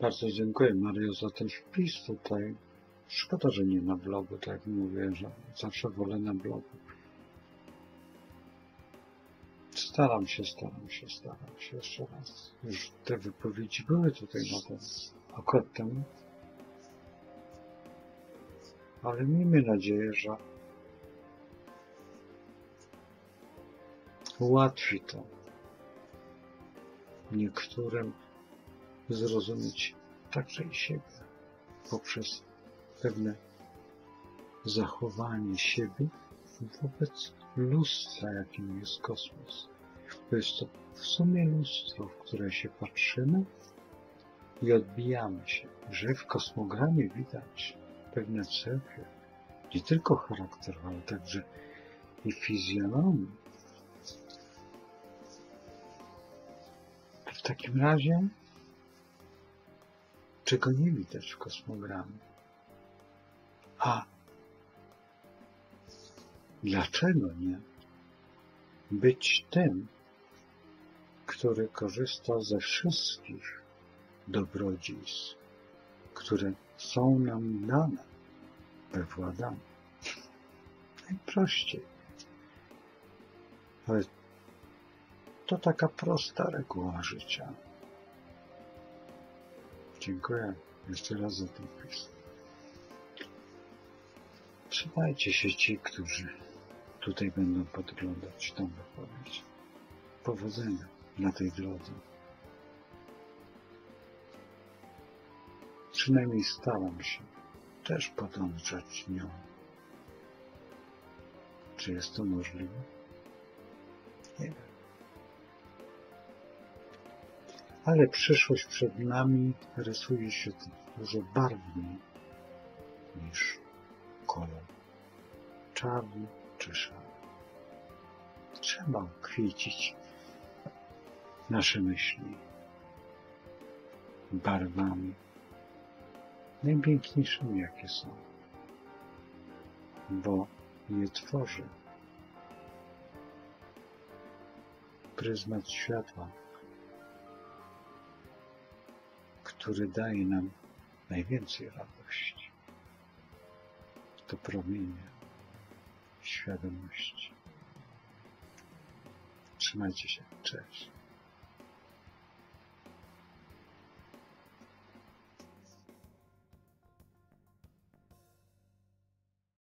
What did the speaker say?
Bardzo dziękuję Mario za ten wpis tutaj. Szkoda, że nie na blogu, tak jak mówię, że zawsze wolę na blogu. Staram się, staram się, staram się jeszcze raz. Już te wypowiedzi były tutaj na ten akurat. Ale miejmy nadzieję, że ułatwi to niektórym zrozumieć także i siebie poprzez pewne zachowanie siebie wobec lustra, jakim jest kosmos. To jest to w sumie lustro, w które się patrzymy i odbijamy się, że w kosmogramie widać pewne cechy, nie tylko charakteru, ale także i fizjonomii. W takim razie, czego nie widać w kosmogramie? A dlaczego nie być tym, który korzysta ze wszystkich dobrodziejstw, które są nam dane we władaniu? Najprościej. Ale to taka prosta reguła życia. Dziękuję jeszcze raz za ten wpis. Trzymajcie się ci, którzy tutaj będą podglądać tą wypowiedź. Powodzenia na tej drodze. Przynajmniej staram się też podążać nią. Czy jest to możliwe? Nie wiem. Ale przyszłość przed nami rysuje się dużo barwniej niż kolor czarny czy szary. Trzeba ukwiecić nasze myśli barwami najpiękniejszymi, jakie są, bo je tworzy pryzmat światła, który daje nam najwięcej radości. To promienie świadomości. Trzymajcie się. Cześć.